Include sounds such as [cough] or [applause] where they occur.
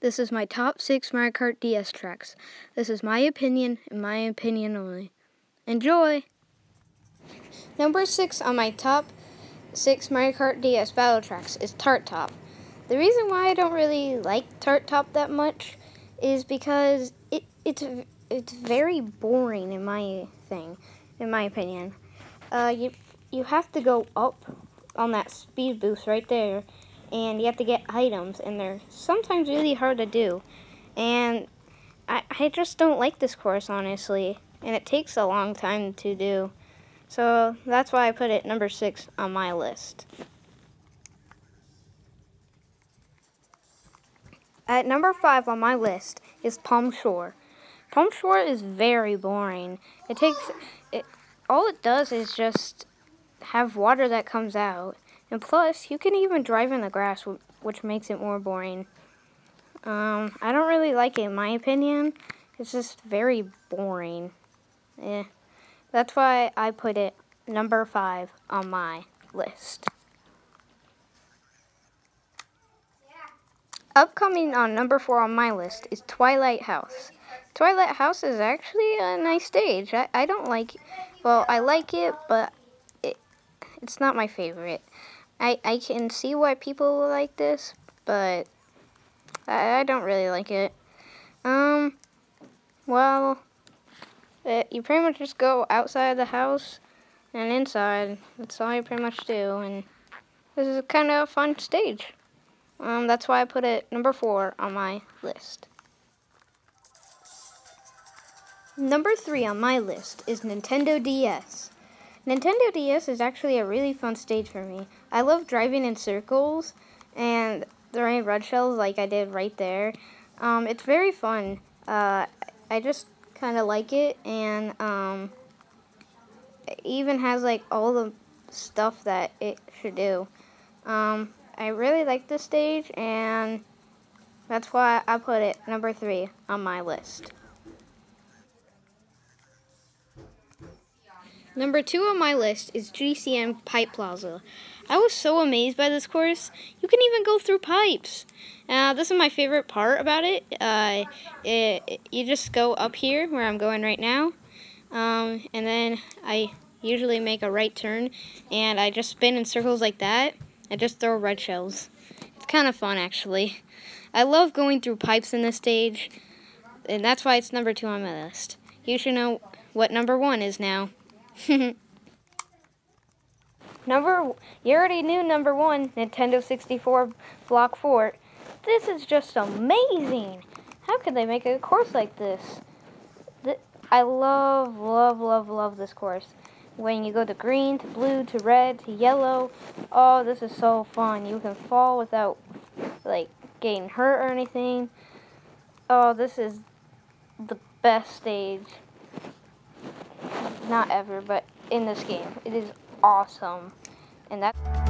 This is my top six Mario Kart DS tracks. This is my opinion and my opinion only. Enjoy! Number six on my top six Mario Kart DS battle tracks is Tart Top. The reason why I don't really like Tart Top that much is because it, it's it's very boring in my thing, in my opinion. Uh, you you have to go up on that speed boost right there and you have to get items, and they're sometimes really hard to do. And I, I just don't like this course, honestly, and it takes a long time to do. So that's why I put it number six on my list. At number five on my list is Palm Shore. Palm Shore is very boring. It takes, it, all it does is just have water that comes out and plus, you can even drive in the grass, which makes it more boring. Um, I don't really like it, in my opinion. It's just very boring. Yeah, That's why I put it number five on my list. Upcoming on number four on my list is Twilight House. Twilight House is actually a nice stage. I, I don't like, well, I like it, but it, it's not my favorite. I, I can see why people like this, but I, I don't really like it. Um, well, it, you pretty much just go outside the house and inside. That's all you pretty much do, and this is kind of a fun stage. Um, that's why I put it number four on my list. Number three on my list is Nintendo DS. Nintendo DS is actually a really fun stage for me. I love driving in circles and throwing red shells like I did right there. Um, it's very fun. Uh, I just kind of like it and um, it even has like all the stuff that it should do. Um, I really like this stage and that's why I put it number three on my list. Number two on my list is GCN Pipe Plaza. I was so amazed by this course. You can even go through pipes. Uh, this is my favorite part about it. Uh, it, it. You just go up here where I'm going right now. Um, and then I usually make a right turn. And I just spin in circles like that. I just throw red shells. It's kind of fun actually. I love going through pipes in this stage. And that's why it's number two on my list. You should know what number one is now. [laughs] number, you already knew number one, Nintendo 64 Block Fort. This is just amazing. How could they make a course like this? I love, love, love, love this course. When you go to green, to blue, to red, to yellow. Oh, this is so fun. You can fall without, like, getting hurt or anything. Oh, this is the best stage not ever, but in this game. It is awesome. And that.